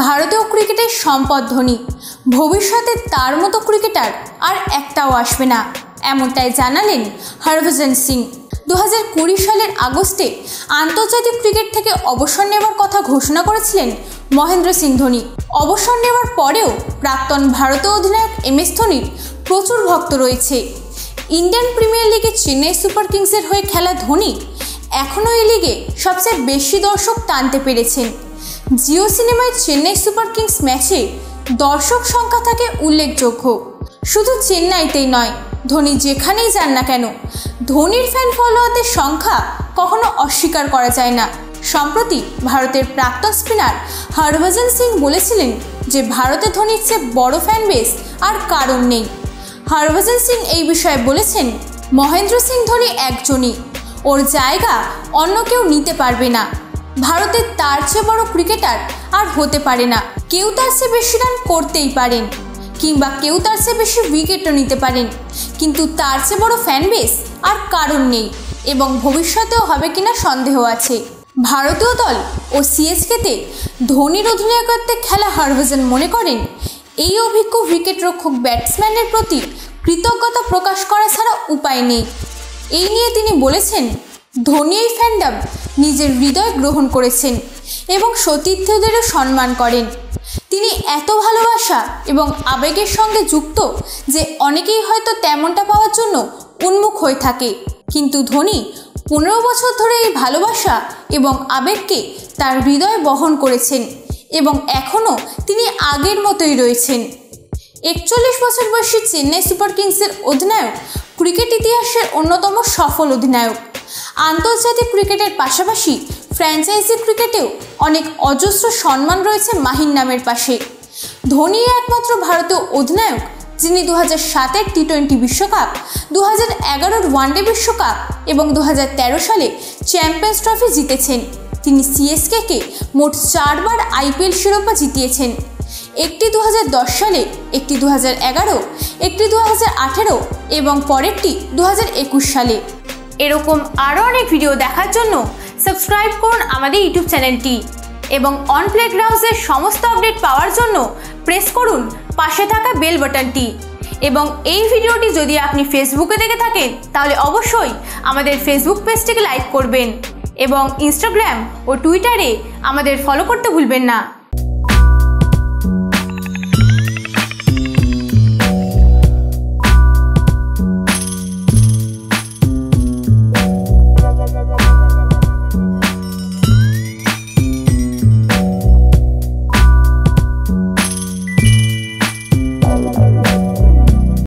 ভারতীয় ক্রিকেটের সম্পদ ধোনি। ভবিষ্যতে তার মতো ক্রিকেটার আর একটাও আসবে না, এমনটাই জানালেন হরভজন সিং। দু হাজার কুড়ি সালের আগস্টে আন্তর্জাতিক ক্রিকেট থেকে অবসর নেওয়ার কথা ঘোষণা করেছিলেন মহেন্দ্র সিং ধোনি। অবসর নেওয়ার পরেও প্রাক্তন ভারতীয় অধিনায়ক এম এস ধোনির প্রচুর ভক্ত রয়েছে। ইন্ডিয়ান প্রিমিয়ার লিগে চেন্নাই সুপার কিংসের হয়ে খেলা ধোনি এখনও এই লিগে সবচেয়ে বেশি দর্শক টানতে পেরেছেন। জিও সিনেমায় চেন্নাই সুপার কিংস ম্যাচে দর্শক সংখ্যা থাকে উল্লেখযোগ্য। শুধু চেন্নাইতেই নয়, ধোনি যেখানেই যান না কেন, ধোনির ফ্যান ফলোয়ারদের সংখ্যা কখনো অস্বীকার করা যায় না। সম্প্রতি ভারতের প্রাক্তন স্পিনার হরভজন সিং বলেছিলেন যে, ভারতে ধোনির চেয়ে বড় ফ্যান বেস আর কারণ নেই। হরভজন সিং এই বিষয়ে বলেছেন, মহেন্দ্র সিং ধোনি একজনই। ওর জায়গা অন্য কেউ নিতে পারবে না। ভারতের তার চেয়ে বড় ক্রিকেটার আর হতে পারে না। কেউ তার চেয়ে বেশি রান করতেই পারেন, কিংবা কেউ তার চেয়ে বেশি উইকেটও নিতে পারেন। কিন্তু তার চেয়ে বড় ফ্যান বেস আর কারণ নেই, এবং ভবিষ্যতেও হবে কিনা সন্দেহ আছে। ভারতীয় দল ও সিএসকেতে ধোনির অধিনায়কত্বে খেলা হরভজন মনে করেন, এই অভিজ্ঞ উইকেট রক্ষক ব্যাটসম্যানের প্রতি কৃতজ্ঞতা প্রকাশ করা ছাড়া উপায় নেই। এই নিয়ে তিনি বলেছেন ধোনি এই ফ্যান্ডাম নিজের হৃদয় গ্রহণ করেছেন এবং সতীর্থদেরও সম্মান করেন। তিনি এত ভালোবাসা এবং আবেগের সঙ্গে যুক্ত যে অনেকেই হয়তো তেমনটা পাওয়ার জন্য উন্মুখ হয়ে থাকে। কিন্তু ধোনি পনেরো বছর ধরে এই ভালোবাসা এবং আবেগকে তার হৃদয় বহন করেছেন এবং এখনও তিনি আগের মতোই রয়েছেন। একচল্লিশ বছর বয়সী চেন্নাই সুপার কিংসের অধিনায়ক, ক্রিকেট ইতিহাসের অন্যতম সফল অধিনায়ক। আন্তর্জাতিক ক্রিকেটের পাশাপাশি ফ্র্যাঞ্চাইজি ক্রিকেটেও অনেক অজস্র সম্মান রয়েছে মাহিন নামের পাশে। ধোনি একমাত্র ভারতীয় অধিনায়ক, যিনি দু হাজার সাতের টি টোয়েন্টি বিশ্বকাপ দু হাজার এগারোর ওয়ানডে বিশ্বকাপ এবং দু হাজার তেরো সালে চ্যাম্পিয়ন্স ট্রফি জিতেছেন। তিনি সিএসকেকে মোট চারবার আইপিএল শিরোপা জিতিয়েছেন। একটি দু হাজার দশ সালে, একটি দু একটি দু এবং পরেরটি দু হাজার একুশ সালে। এরকম আরও অনেক ভিডিও দেখার জন্য সাবস্ক্রাইব করুন আমাদের ইউটিউব চ্যানেলটি এবং অন প্লেগ্রাউন্ডসের সমস্ত আপডেট পাওয়ার জন্য প্রেস করুন পাশে থাকা বেল বাটনটি এবং এই ভিডিওটি যদি আপনি ফেসবুকে দেখে থাকেন, তাহলে অবশ্যই আমাদের ফেসবুক পেজটিকে লাইক করবেন। এবং ইনস্টাগ্রাম ও টুইটারে আমাদের ফলো করতে ভুলবেন না।